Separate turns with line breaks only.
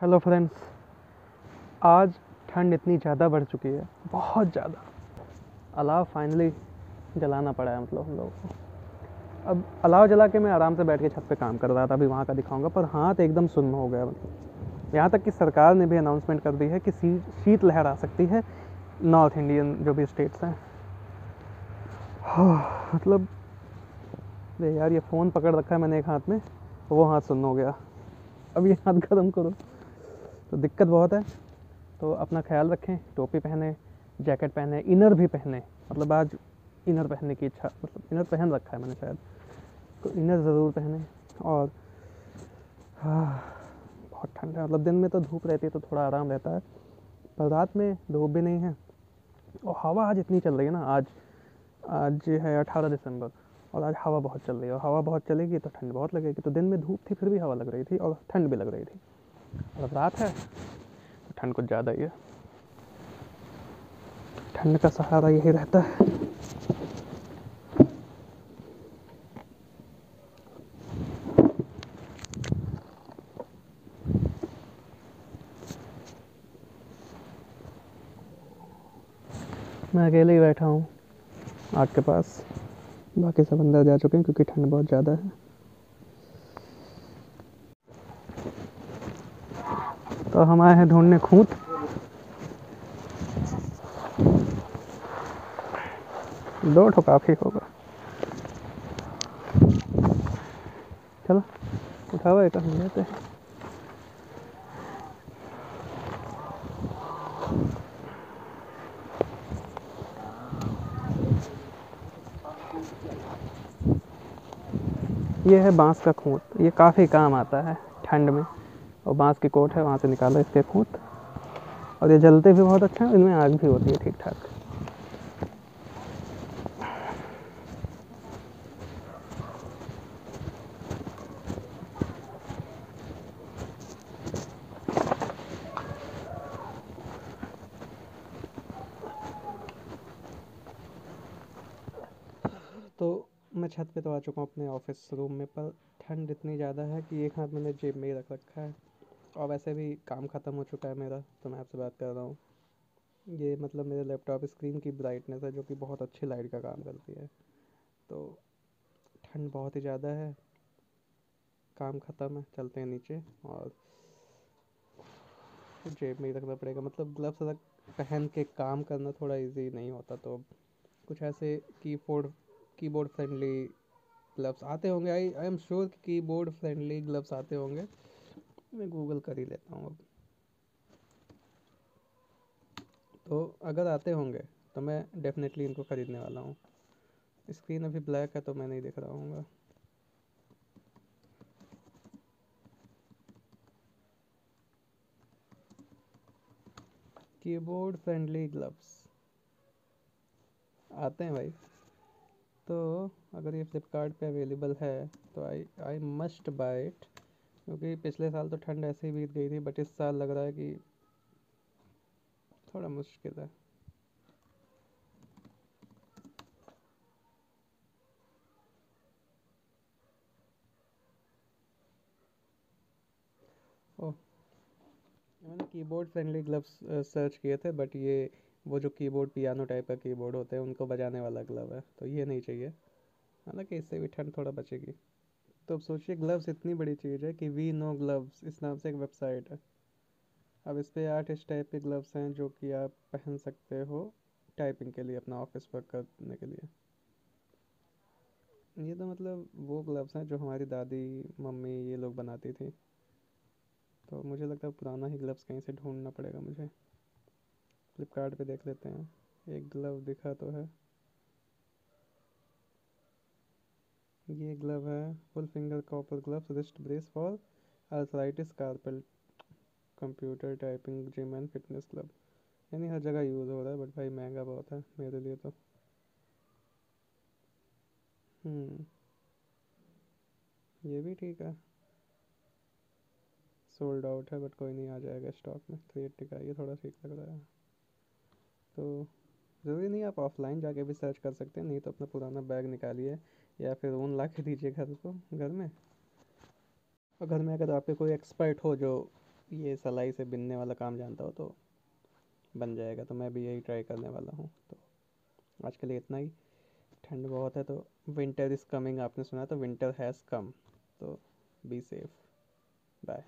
Hello friends आज ठंड इतनी ज़्यादा बढ़ चुकी है, बहुत ज़्यादा। अलाव फाइनली जलाना पड़ा है मतलब हम लोगों को। अब अलाव जला के मैं आराम से बैठ के छत पे काम कर रहा था, अभी वहाँ का दिखाऊँगा, पर हाथ एकदम सुन्न हो गया मतलब। यहाँ तक कि सरकार ने भी अनाउंसमेंट कर दी है कि सी, शीत लहर आ सकती है नॉर्थ इंडियन जो भी स्टेट्स हैं। मतलब यार, ये फ़ोन पकड़ रखा है मैंने एक हाथ में, वो हाथ सुन्न हो गया। अब ये हाथ गर्म करो। तो दिक्कत बहुत है। तो अपना ख्याल रखें टोपी पहने जैकेट पहने इनर भी पहने। मतलब आज इनर पहनने की इच्छा मतलब इनर पहन रखा है मैंने शायद। तो इनर ज़रूर पहने और हाँ, बहुत ठंड। है मतलब दिन में तो धूप रहती है तो थोड़ा आराम रहता है। पर रात में धूप भी नहीं है। और हवा आज इतनी चल रही है ना आज आज है अठारह दिसंबर और आज हवा बहुत चल रही है। और हवा बहुत चलेगी तो ठंड बहुत लगेगी। तो दिन में धूप थी फिर भी हवा लग रही थी और ठंड भी लग रही थी। और अब रात है। ठंड कुछ ज़्यादा ही है। ठंड का सहारा यही रहता है। मैं अकेले ही बैठा हूँ। आग के पास। बाकी सब अंदर जा चुके हैं क्योंकि ठंड बहुत ज़्यादा है। तो हम आए हैं ढूँढने खूंत दो ठो काफ़ी होगा। चलो, उठाओ एक हम लेते हैं। ये है बाँस का खूंट। ये काफ़ी काम आता है ठंड में। और बाँस की कोट है, वहाँ से निकालो इसके खूंट। और ये जलते भी बहुत अच्छा है, इनमें आग भी होती है ठीक ठाक तो मैं छत पे तो आ चुका हूँ अपने ऑफ़िस रूम में, पर ठंड इतनी ज़्यादा है कि एक हाथ मैंने जेब में ही रख रखा है। और वैसे भी काम ख़त्म हो चुका है मेरा तो मैं आपसे बात कर रहा हूँ। ये मतलब मेरे लैपटॉप स्क्रीन की ब्राइटनेस है, जो कि बहुत अच्छी लाइट का काम करती है। तो ठंड बहुत ही ज़्यादा है, काम ख़त्म है, चलते हैं नीचे और जेब में ही रखना पड़ेगा। मतलब ग्लव्स रख पहन के काम करना थोड़ा इजी नहीं होता तो कुछ ऐसे कीबोर्ड कीबोर्ड फ्रेंडली ग्लव्स आते होंगे। आई आई एम श्योर कि कीबोर्ड फ्रेंडली ग्लव्स आते होंगे। मैं गूगल कर ही लेता हूँ अब। तो अगर आते होंगे तो मैं डेफिनेटली इनको ख़रीदने वाला हूँ। स्क्रीन अभी ब्लैक है तो मैं नहीं दिख रहा हूँ कीबोर्ड फ्रेंडली ग्लव्स आते हैं भाई। तो अगर ये फ्लिपकार्ट अवेलेबल है तो I I must buy it क्योंकि पिछले साल तो ठंड ऐसे ही बीत गई थी बट इस साल लग रहा है कि थोड़ा मुश्किल है। मैंने कीबोर्ड फ्रेंडली ग्लव्स सर्च किए थे बट ये, वो जो कीबोर्ड पियानो टाइप का कीबोर्ड होते हैं, उनको बजाने वाला ग्लव है तो ये नहीं चाहिए। हालाँकि इससे भी ठंड थोड़ा बचेगी। तो अब सोचिए ग्लव्स इतनी बड़ी चीज़ है कि वी नो ग्लव्स इस नाम से एक वेबसाइट है। अब इस पर आठ इस टाइप के ग्लव्स हैं जो कि आप पहन सकते हो टाइपिंग के लिए, अपना ऑफ़िस वर्क करने के लिए। ये तो मतलब वो ग्लव्स हैं जो हमारी दादी, मम्मी ये लोग बनाती थी। तो मुझे लगता है पुराना ही ग्लव्स कहीं से ढूंढना पड़ेगा मुझे। फ्लिपकार्ट देख लेते हैं। एक ग्लव दिखा तो है। ये ग्लव है। Full finger copper gloves wrist brace for arthritis carpal computer typing gym and fitness club यानी हर जगह यूज़ हो रहा है बट भाई महँगा बहुत है मेरे लिए तो। हम्म। ये भी ठीक है। सोल्ड आउट है बट कोई नहीं आ जाएगा स्टॉक में। थ्री एट्टी का ये थोड़ा ठीक लग रहा है। तो ज़रूरी नहीं आप ऑफलाइन जाके भी सर्च कर सकते हैं, नहीं तो अपना पुराना बैग निकालिए। या फिर ऊन ला के दीजिए घर को, घर में। और घर में अगर आपके कोई एक्सपर्ट हो जो ये सलाई से बिनने वाला काम जानता हो तो बन जाएगा तो मैं भी यही ट्राई करने वाला हूँ। तो आज के लिए इतना ही। ठंड बहुत है तो विंटर इज़ कमिंग आपने सुना तो विंटर हैज़ कम तो बी सेफ़ बाय